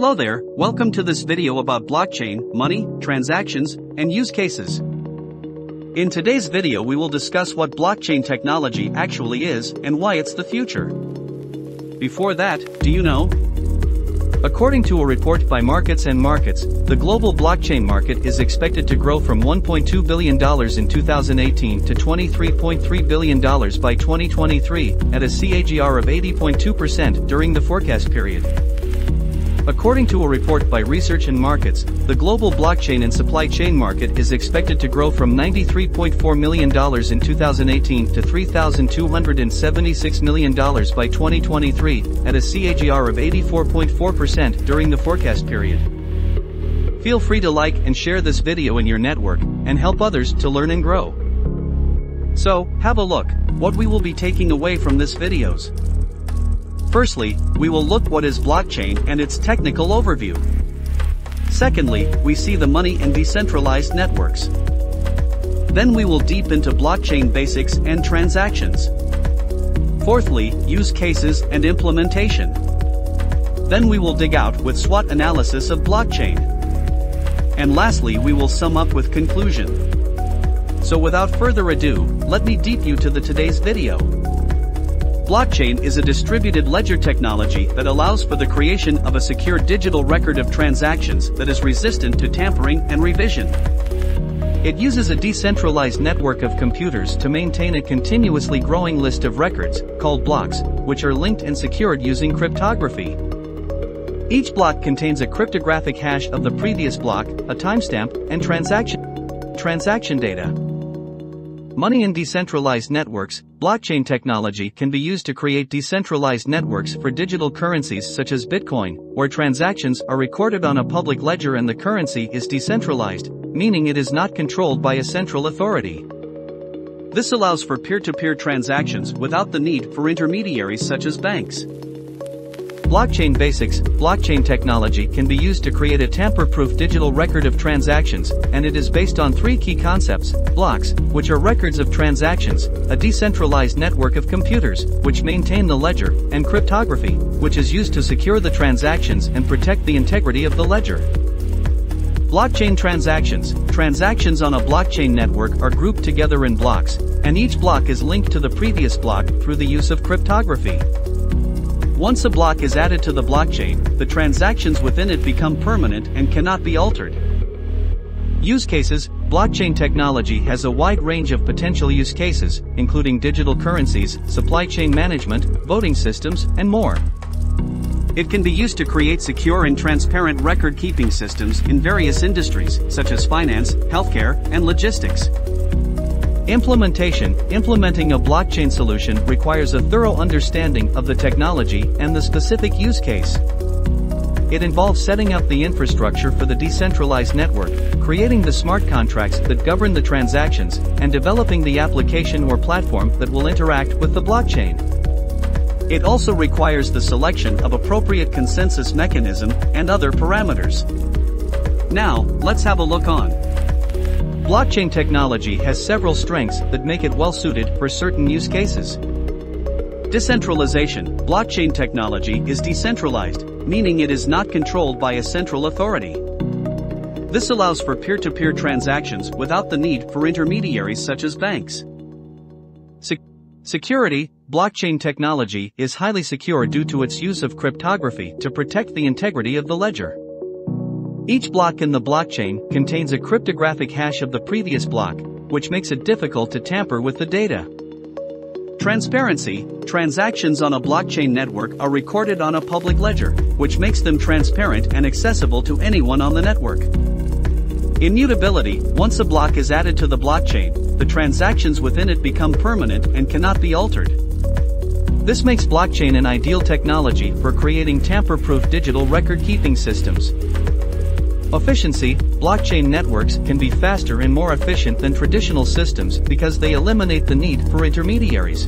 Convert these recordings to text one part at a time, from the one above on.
Hello there, welcome to this video about blockchain, money, transactions, and use cases. In today's video we will discuss what blockchain technology actually is and why it's the future. Before that, do you know? According to a report by Markets and Markets, the global blockchain market is expected to grow from $1.2 billion in 2018 to $23.3 billion by 2023, at a CAGR of 80.2% during the forecast period. According to a report by Research and Markets, the global blockchain and supply chain market is expected to grow from $93.4 million in 2018 to $3,276 million by 2023, at a CAGR of 84.4% during the forecast period. Feel free to like and share this video in your network, and help others to learn and grow. So, have a look, what we will be taking away from this videos. Firstly, we will look what is blockchain and its technical overview. Secondly, we see the money and decentralized networks. Then we will deep into blockchain basics and transactions. Fourthly, use cases and implementation. Then we will dig out with SWOT analysis of blockchain. And lastly we will sum up with conclusion. So without further ado, let me deep you to the today's video. Blockchain is a distributed ledger technology that allows for the creation of a secure digital record of transactions that is resistant to tampering and revision. It uses a decentralized network of computers to maintain a continuously growing list of records, called blocks, which are linked and secured using cryptography. Each block contains a cryptographic hash of the previous block, a timestamp, and transaction transaction data. Money in decentralized networks, blockchain technology can be used to create decentralized networks for digital currencies such as Bitcoin, where transactions are recorded on a public ledger and the currency is decentralized, meaning it is not controlled by a central authority. This allows for peer-to-peer transactions without the need for intermediaries such as banks. Blockchain Basics Blockchain technology can be used to create a tamper-proof digital record of transactions, and it is based on three key concepts blocks, which are records of transactions, a decentralized network of computers, which maintain the ledger, and cryptography, which is used to secure the transactions and protect the integrity of the ledger. Blockchain transactions Transactions on a blockchain network are grouped together in blocks, and each block is linked to the previous block through the use of cryptography. Once a block is added to the blockchain, the transactions within it become permanent and cannot be altered. Use cases Blockchain technology has a wide range of potential use cases, including digital currencies, supply chain management, voting systems, and more. It can be used to create secure and transparent record-keeping systems in various industries, such as finance, healthcare, and logistics. Implementation Implementing a blockchain solution requires a thorough understanding of the technology and the specific use case. It involves setting up the infrastructure for the decentralized network, creating the smart contracts that govern the transactions, and developing the application or platform that will interact with the blockchain. It also requires the selection of appropriate consensus mechanism and other parameters. Now, let's have a look on. Blockchain technology has several strengths that make it well suited for certain use cases. Decentralization Blockchain technology is decentralized, meaning it is not controlled by a central authority. This allows for peer-to-peer transactions without the need for intermediaries such as banks. Se- security Blockchain technology is highly secure due to its use of cryptography to protect the integrity of the ledger. Each block in the blockchain contains a cryptographic hash of the previous block, which makes it difficult to tamper with the data. Transparency Transactions on a blockchain network are recorded on a public ledger, which makes them transparent and accessible to anyone on the network. Immutability Once a block is added to the blockchain, the transactions within it become permanent and cannot be altered. This makes blockchain an ideal technology for creating tamper-proof digital record-keeping systems. Efficiency Blockchain networks can be faster and more efficient than traditional systems because they eliminate the need for intermediaries.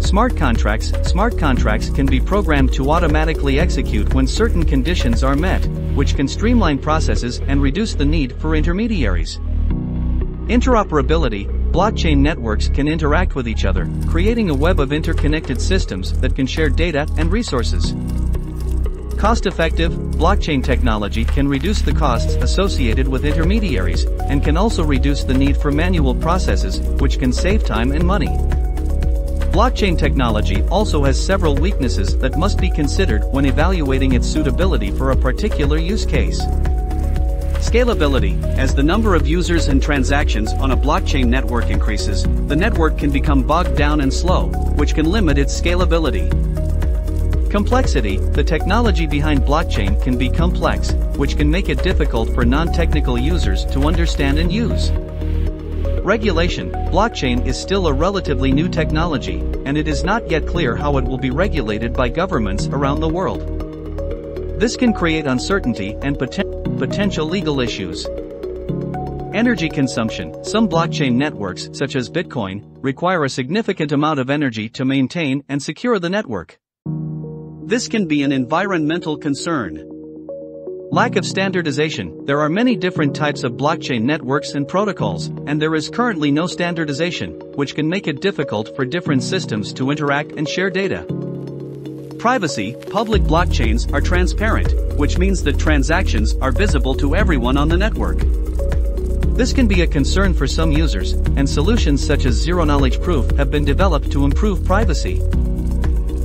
Smart contracts Smart contracts can be programmed to automatically execute when certain conditions are met, which can streamline processes and reduce the need for intermediaries. Interoperability Blockchain networks can interact with each other, creating a web of interconnected systems that can share data and resources. Cost-effective, blockchain technology can reduce the costs associated with intermediaries, and can also reduce the need for manual processes, which can save time and money. Blockchain technology also has several weaknesses that must be considered when evaluating its suitability for a particular use case. Scalability, as the number of users and transactions on a blockchain network increases, the network can become bogged down and slow, which can limit its scalability. Complexity, the technology behind blockchain can be complex, which can make it difficult for non-technical users to understand and use. Regulation, blockchain is still a relatively new technology, and it is not yet clear how it will be regulated by governments around the world. This can create uncertainty and poten potential legal issues. Energy consumption, some blockchain networks, such as Bitcoin, require a significant amount of energy to maintain and secure the network. This can be an environmental concern. Lack of standardization There are many different types of blockchain networks and protocols, and there is currently no standardization, which can make it difficult for different systems to interact and share data. Privacy Public blockchains are transparent, which means that transactions are visible to everyone on the network. This can be a concern for some users, and solutions such as zero-knowledge proof have been developed to improve privacy.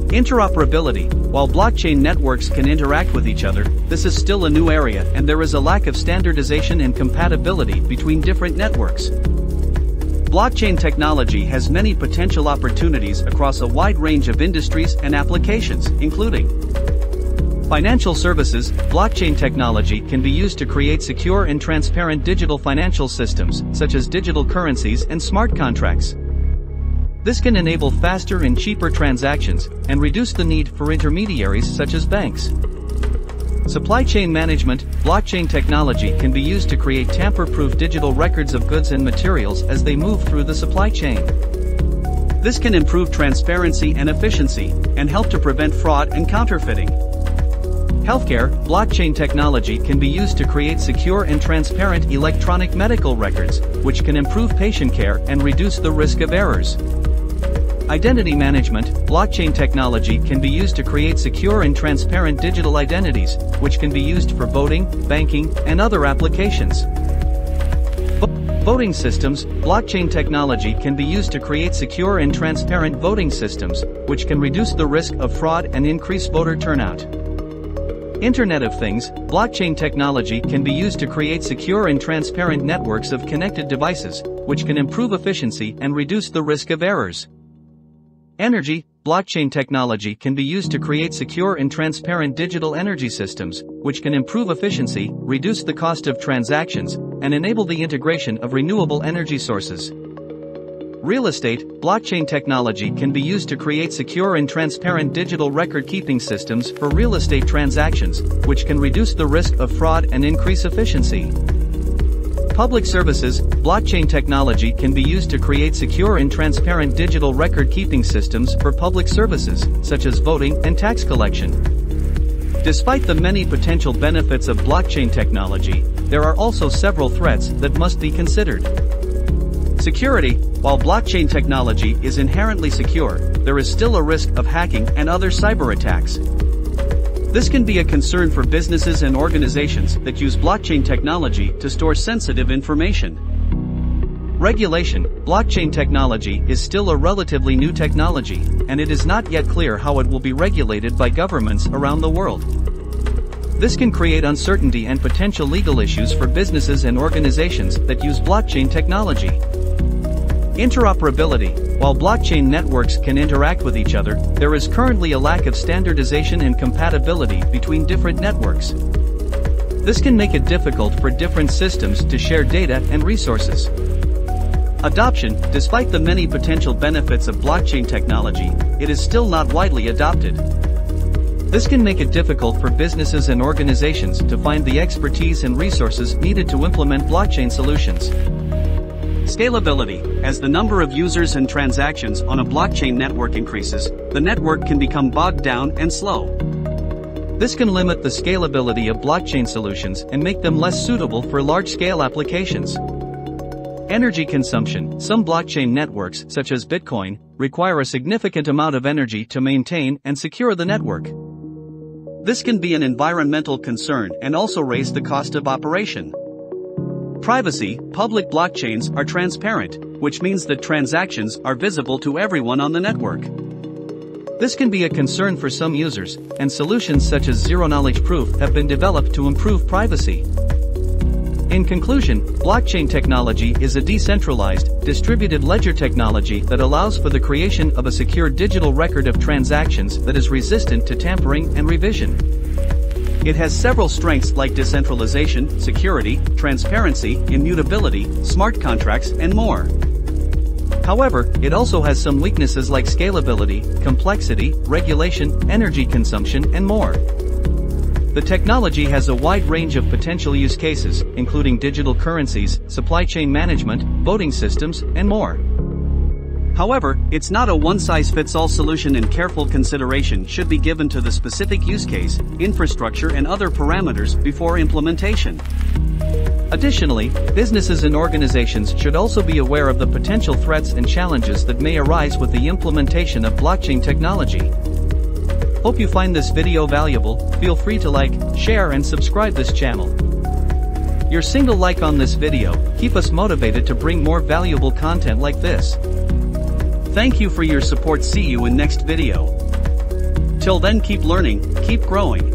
Interoperability While blockchain networks can interact with each other, this is still a new area and there is a lack of standardization and compatibility between different networks. Blockchain technology has many potential opportunities across a wide range of industries and applications, including Financial services, blockchain technology can be used to create secure and transparent digital financial systems, such as digital currencies and smart contracts. This can enable faster and cheaper transactions and reduce the need for intermediaries such as banks. Supply chain management, blockchain technology can be used to create tamper-proof digital records of goods and materials as they move through the supply chain. This can improve transparency and efficiency, and help to prevent fraud and counterfeiting. Healthcare, blockchain technology can be used to create secure and transparent electronic medical records, which can improve patient care and reduce the risk of errors. Identity management, blockchain technology can be used to create secure and transparent digital identities, which can be used for voting, banking, and other applications. Voting systems, blockchain technology can be used to create secure and transparent voting systems, which can reduce the risk of fraud and increase voter turnout. Internet of Things, blockchain technology can be used to create secure and transparent networks of connected devices, which can improve efficiency and reduce the risk of errors. Energy, blockchain technology can be used to create secure and transparent digital energy systems, which can improve efficiency, reduce the cost of transactions, and enable the integration of renewable energy sources. Real estate, blockchain technology can be used to create secure and transparent digital record keeping systems for real estate transactions, which can reduce the risk of fraud and increase efficiency. Public services, blockchain technology can be used to create secure and transparent digital record-keeping systems for public services, such as voting and tax collection. Despite the many potential benefits of blockchain technology, there are also several threats that must be considered. Security, while blockchain technology is inherently secure, there is still a risk of hacking and other cyber attacks. This can be a concern for businesses and organizations that use blockchain technology to store sensitive information. Regulation Blockchain technology is still a relatively new technology, and it is not yet clear how it will be regulated by governments around the world. This can create uncertainty and potential legal issues for businesses and organizations that use blockchain technology. Interoperability While blockchain networks can interact with each other, there is currently a lack of standardization and compatibility between different networks. This can make it difficult for different systems to share data and resources. Adoption Despite the many potential benefits of blockchain technology, it is still not widely adopted. This can make it difficult for businesses and organizations to find the expertise and resources needed to implement blockchain solutions. Scalability As the number of users and transactions on a blockchain network increases, the network can become bogged down and slow. This can limit the scalability of blockchain solutions and make them less suitable for large-scale applications. Energy consumption Some blockchain networks, such as Bitcoin, require a significant amount of energy to maintain and secure the network. This can be an environmental concern and also raise the cost of operation. Privacy, public blockchains are transparent, which means that transactions are visible to everyone on the network. This can be a concern for some users, and solutions such as zero-knowledge proof have been developed to improve privacy. In conclusion, blockchain technology is a decentralized, distributed ledger technology that allows for the creation of a secure digital record of transactions that is resistant to tampering and revision. It has several strengths like decentralization, security, transparency, immutability, smart contracts, and more. However, it also has some weaknesses like scalability, complexity, regulation, energy consumption, and more. The technology has a wide range of potential use cases, including digital currencies, supply chain management, voting systems, and more. However, it's not a one-size-fits-all solution and careful consideration should be given to the specific use case, infrastructure and other parameters before implementation. Additionally, businesses and organizations should also be aware of the potential threats and challenges that may arise with the implementation of blockchain technology. Hope you find this video valuable, feel free to like, share and subscribe this channel. Your single like on this video, keep us motivated to bring more valuable content like this. Thank you for your support see you in next video. Till then keep learning, keep growing.